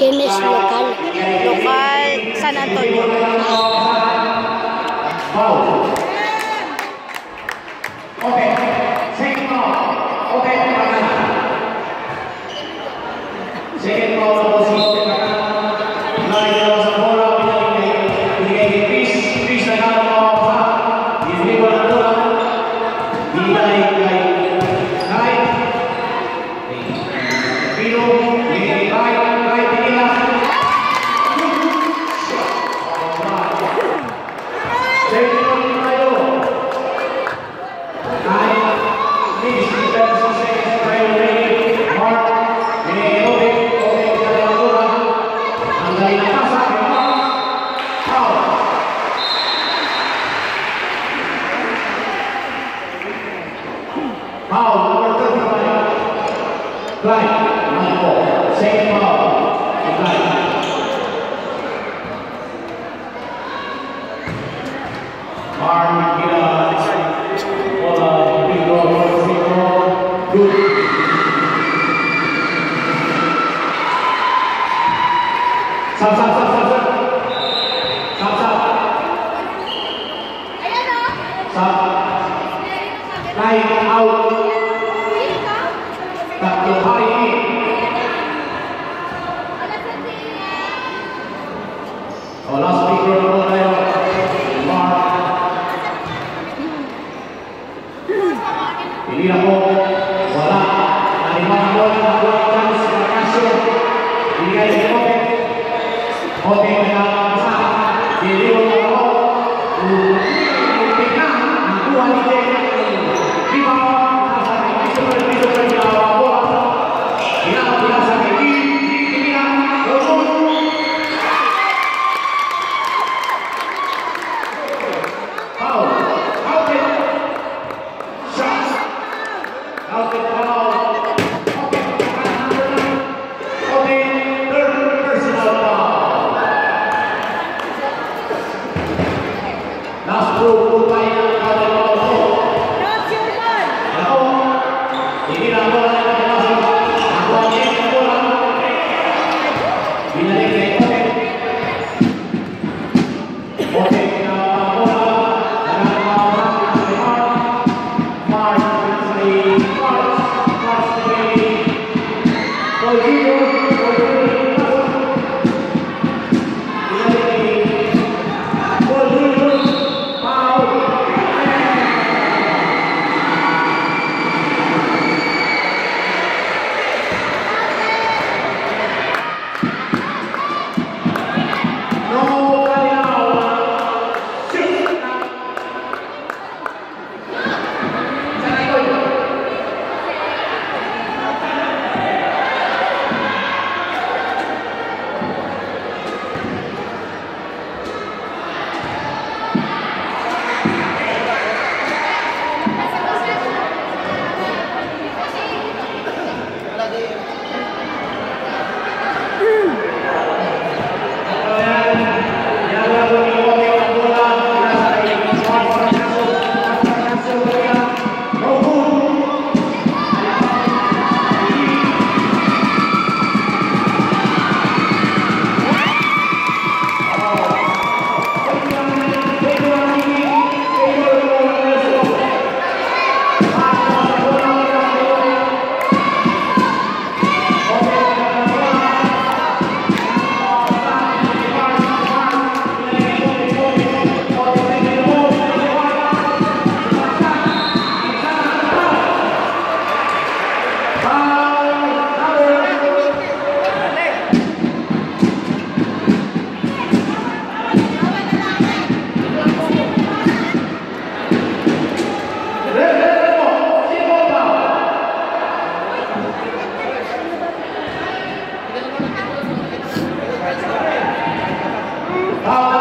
¿Quién local? Local San Antonio. Foul, number Good. Stop, stop, stop, stop, stop. Stop. Stop light out. I'll give you Amen.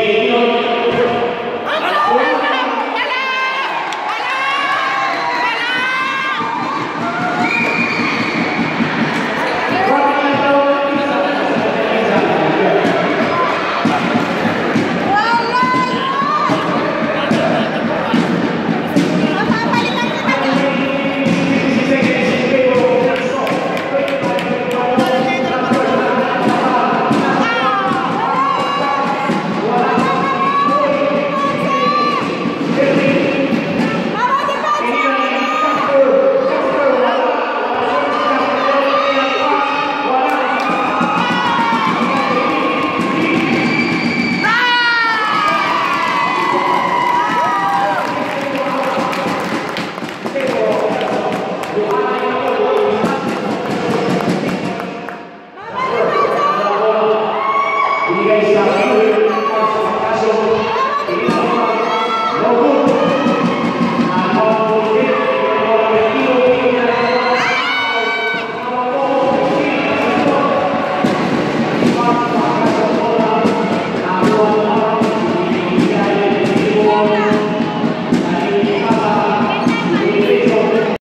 Senhor.